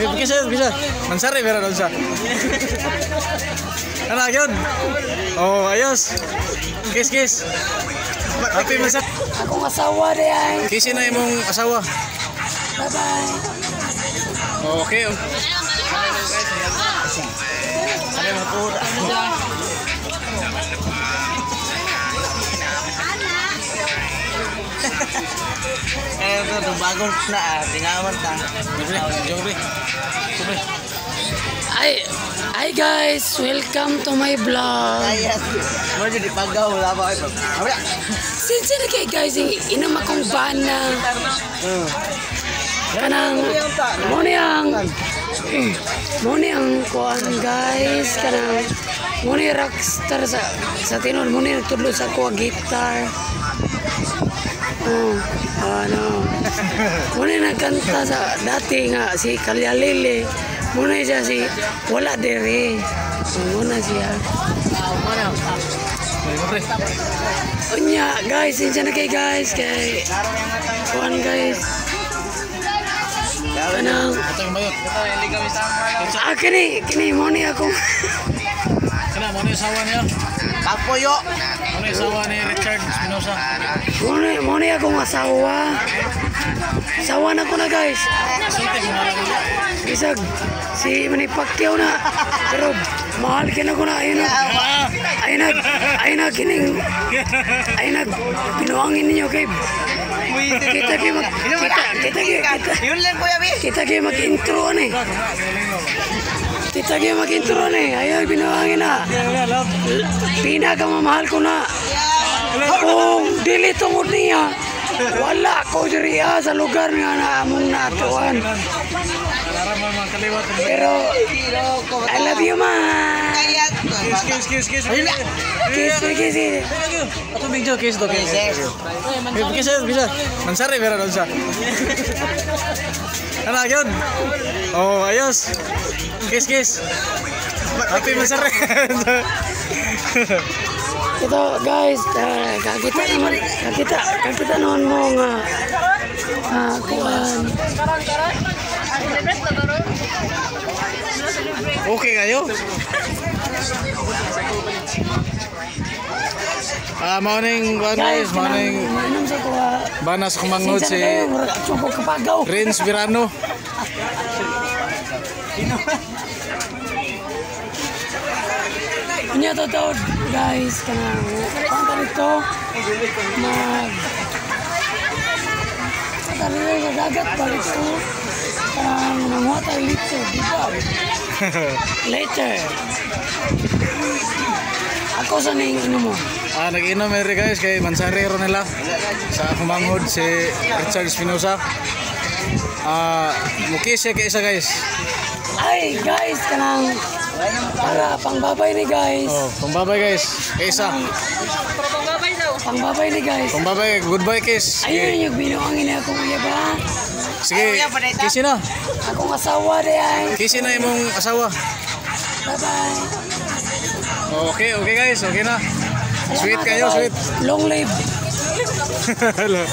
Eh, bisa, bisa. Mansari pero doon sa. Ano yun? Oh, ayos. Kiss, kiss. Happy mansari. Akong asawa di ay. Kissin na imong asawa. Bye-bye. Okay. Eh, ito, ito, bago na, ah, tingawan ta. Jomri. Jomri. Ay, hi guys, welcome to my vlog. Ayat. Mo jadi pagaw, wala pa kayo. Mamaya. Since na kay guys, inam akong bana. Hmm. Kanang, mo niyang, mo niyang kuan guys, kanang, mo ni rockstar sa, sa tinon, mo ni nagtudlo sa kuha gitar. Oh, ano. Mo ni nagkanta sa dati nga si Kalyalili. Mo na siya si Wala Dere. Mo na siya. Unya, guys, sinsa na kay guys, kay kuan guys. Bayot. ah, kini, kini, mo ni ako. Kana, mo yung asawa niya. Kapoyo. Mo ni Richard Espinosa. Ni, mo ni akong asawa. Asawa na ko na guys. Na. Bisag, si Manny Pacquiao na. Pero, mahal ko na. Ayun na, ayun na, ayun na, kining, ayun na, pinuangin ninyo kay, kita kayo mag, kita, kita kayo, kita, Yun lang kuya, bi. kita kayo mag-intro ni. Kita kayo mag-intro ni. Ayun, pinuangin na. Pinakamamahal ko na. Kung dili tungod niya, wala ko diriya sa lugar nga na among natuan. Pero, I love you, ma. Kiss, kiss, kiss, kiss. Kiss kiss me. Ako medyo kiss to kiss. Eh, Bisa, bisa. Mansari pero doon sa. Ano yun? Oh, ayos. Kiss, kiss. Happy mansari. Ito, guys, uh, kakita naman, kakita, kakita naman mo nga, ah, kuhan. okay kayo? Ah, morning, one Guys, morning. Banas kumangod si. Rins Virano. Kanya to to, guys, kanang, panta nito, mag, Kanang sa dagat balik ko. Kanang nanguha tayo later, di ba? Later. Ako sa ning ano mo. Ah, nag-inom eri guys kay Mansari ro nila sa kumangod si Richard Espinosa. Ah, mukis siya kay isa guys. Ay, guys, kanang para pangbabay ni guys. Oh, pambabay guys. Isa. Pangbabay ni guys. Pambabay, goodbye kiss. Ayun yung binuangin niya akong iya ba? sige. Kissin na. Akong asawa di ay. Kissin na imong asawa. Bye-bye. Okay, okay guys, okay na. Sweet kayo, sweet. Long live. Hello.